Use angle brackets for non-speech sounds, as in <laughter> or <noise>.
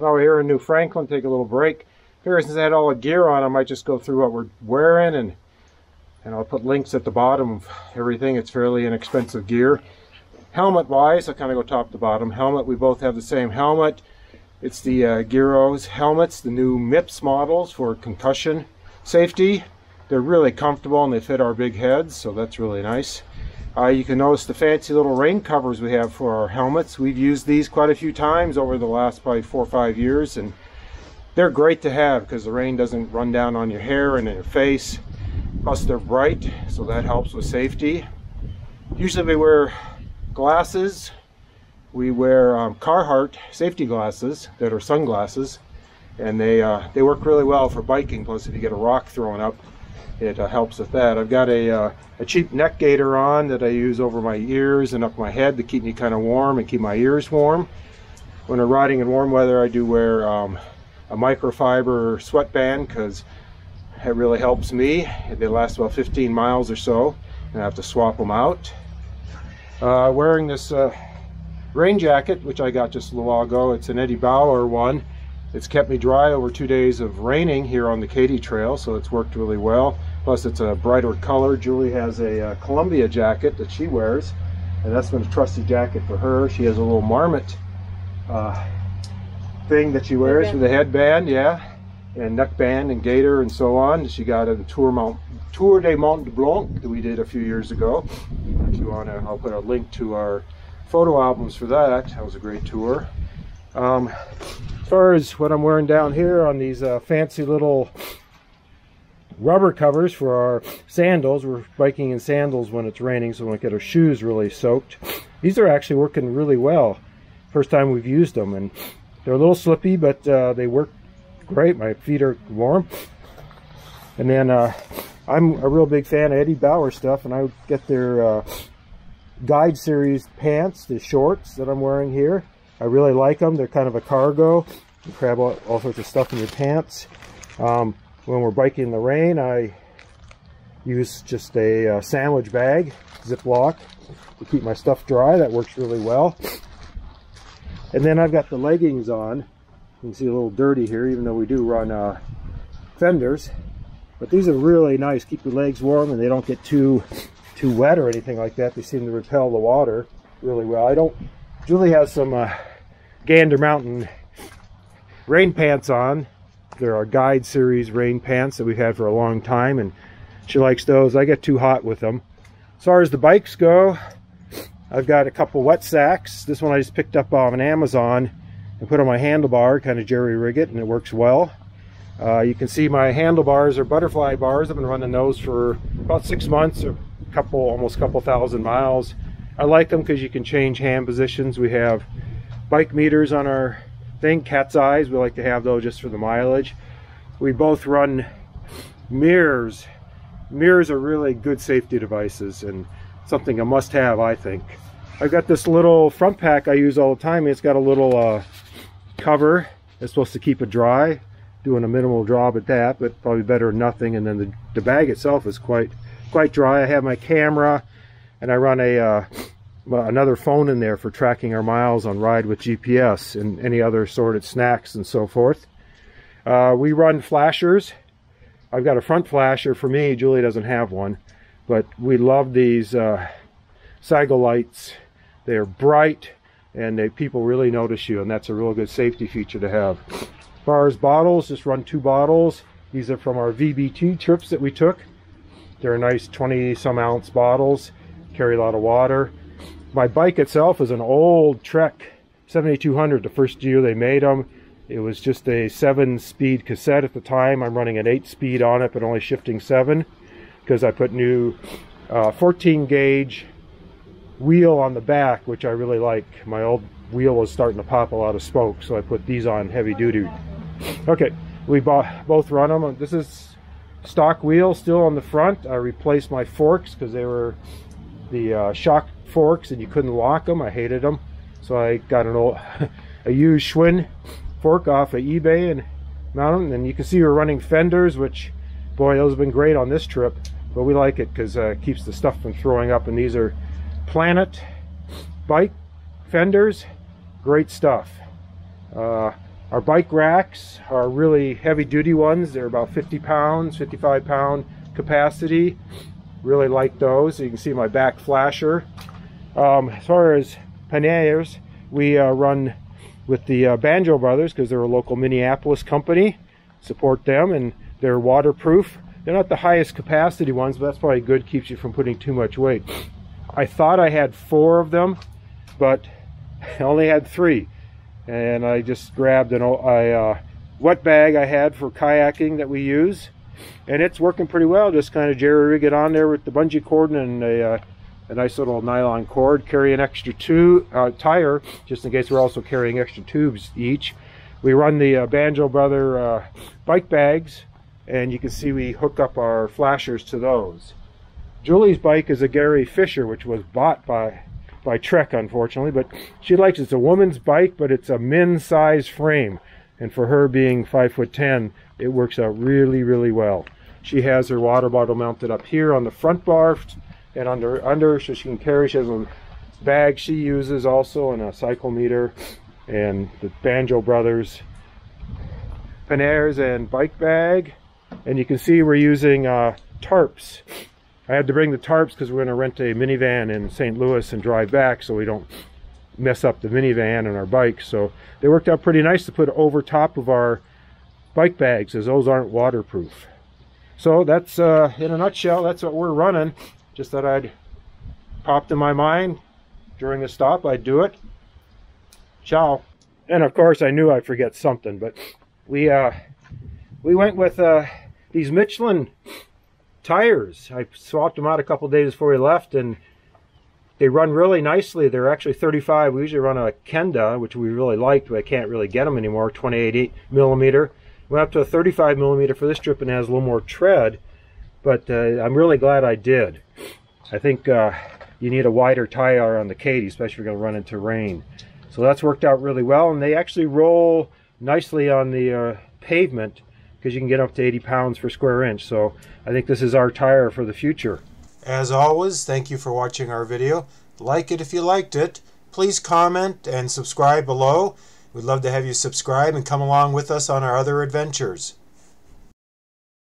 while we're here in New Franklin, take a little break. Here, since I had all the gear on, I might just go through what we're wearing and and I'll put links at the bottom of everything. It's fairly inexpensive gear. Helmet wise, I'll kind of go top to bottom. Helmet, we both have the same helmet. It's the uh, Giros helmets, the new MIPS models for concussion safety. They're really comfortable and they fit our big heads, so that's really nice. Uh, you can notice the fancy little rain covers we have for our helmets. We've used these quite a few times over the last probably four or five years, and they're great to have because the rain doesn't run down on your hair and in your face. Plus they're bright, so that helps with safety. Usually we wear glasses. We wear um, Carhartt safety glasses that are sunglasses, and they uh, they work really well for biking. Plus, if you get a rock thrown up, it uh, helps with that. I've got a, uh, a cheap neck gaiter on that I use over my ears and up my head to keep me kind of warm and keep my ears warm. When I'm riding in warm weather, I do wear um, a microfiber sweatband because it really helps me. They last about 15 miles or so, and I have to swap them out. Uh, wearing this uh, rain jacket, which I got just a little while ago. It's an Eddie Bauer one. It's kept me dry over two days of raining here on the Katy Trail, so it's worked really well. Plus it's a brighter color. Julie has a uh, Columbia jacket that she wears, and that's been a trusty jacket for her. She has a little marmot uh, thing that she wears headband. with a headband, yeah, and neckband and gaiter and so on. She got a Tour Mount Tour de Mont Blanc that we did a few years ago. If you want to, I'll put a link to our photo albums for that. That was a great tour. Um, as far as what I'm wearing down here on these uh, fancy little rubber covers for our sandals. We're biking in sandals when it's raining so we don't get our shoes really soaked. These are actually working really well. First time we've used them and they're a little slippy but uh, they work great. My feet are warm. And then uh, I'm a real big fan of Eddie Bauer stuff and I get their uh, Guide Series pants, the shorts that I'm wearing here. I really like them. They're kind of a cargo. You grab all, all sorts of stuff in your pants. Um, when we're biking in the rain, I use just a uh, sandwich bag, Ziploc, to keep my stuff dry. That works really well. And then I've got the leggings on. You can see a little dirty here, even though we do run uh, fenders. But these are really nice. Keep your legs warm and they don't get too too wet or anything like that. They seem to repel the water really well. I don't... Julie has some uh, Gander Mountain rain pants on there are our guide series rain pants that we've had for a long time and she likes those. I get too hot with them. As far as the bikes go, I've got a couple wet sacks. This one I just picked up off an Amazon and put on my handlebar, kind of jerry rig it, and it works well. Uh, you can see my handlebars are butterfly bars. I've been running those for about six months, or a couple, almost a couple thousand miles. I like them because you can change hand positions. We have bike meters on our thing, CatEyes. We like to have those just for the mileage. We both run mirrors. Mirrors are really good safety devices and something a must have, I think. I've got this little front pack I use all the time. It's got a little uh, cover. It's supposed to keep it dry. Doing a minimal job at that, but probably better than nothing. And then the, the bag itself is quite quite dry. I have my camera and I run a uh, another phone in there for tracking our miles on Ride with GPS and any other sorted snacks and so forth. Uh, we run flashers. I've got a front flasher for me. Julie doesn't have one. But we love these uh, lights. They're bright and they, people really notice you and that's a real good safety feature to have. As far as bottles, just run two bottles. These are from our VBT trips that we took. They're nice 20 some ounce bottles, carry a lot of water. My bike itself is an old Trek 7200, the first year they made them. It was just a seven speed cassette at the time. I'm running an eight speed on it, but only shifting seven because I put new uh, 14 gauge wheel on the back, which I really like. My old wheel was starting to pop a lot of smoke, so I put these on heavy duty. Okay, we bought, both run them. This is stock wheel still on the front. I replaced my forks because they were the uh, shock forks and you couldn't lock them. I hated them. So I got an old, <laughs> a used Schwinn fork off of eBay and mounted them. And you can see we're running fenders, which, boy, those have been great on this trip. But we like it because uh, it keeps the stuff from throwing up. And these are Planet bike fenders. Great stuff. Uh, Our bike racks are really heavy duty ones. They're about 50 pounds, 55 pound capacity. Really like those. You can see my back flasher. Um, as far as panniers, we uh, run with the uh, Banjo Brothers because they're a local Minneapolis company. Support them and they're waterproof. They're not the highest capacity ones, but that's probably good. Keeps you from putting too much weight. I thought I had four of them, but <laughs> I only had three and I just grabbed an a, uh, wet bag I had for kayaking that we use and it's working pretty well just kind of jerry rig it on there with the bungee cord and a, uh, a nice little nylon cord carry an extra two uh, tire just in case we're also carrying extra tubes each we run the uh, Banjo Brother uh, bike bags and you can see we hook up our flashers to those Julie's bike is a Gary Fisher which was bought by by Trek, unfortunately. But she likes it. It's a woman's bike, but it's a men's size frame. And for her being five foot ten, it works out really, really well. She has her water bottle mounted up here on the front bar and under under so she can carry. She has a bag she uses also and a cycle meter and the Banjo Brothers panniers and bike bag. And you can see we're using uh, tarps I had to bring the tarps because we're going to rent a minivan in St. Louis and drive back so we don't mess up the minivan and our bike. So they worked out pretty nice to put over top of our bike bags as those aren't waterproof. So that's, uh, in a nutshell, that's what we're running. Just that I'd popped in my mind during the stop, I'd do it. Ciao. And of course I knew I'd forget something, but we, uh, we went with, uh, these Michelin tires. I swapped them out a couple days before we left and they run really nicely. They're actually 35. We usually run a Kenda, which we really liked, but I can't really get them anymore, 28 millimeter. Went up to a 35 millimeter for this trip and has a little more tread, but uh, I'm really glad I did. I think uh, you need a wider tire on the Katy, especially if you're going to run into rain. So that's worked out really well, and they actually roll nicely on the uh, pavement because you can get up to 80 pounds per square inch. So I think this is our tire for the future. As always, thank you for watching our video. Like it if you liked it. Please comment and subscribe below. We'd love to have you subscribe and come along with us on our other adventures.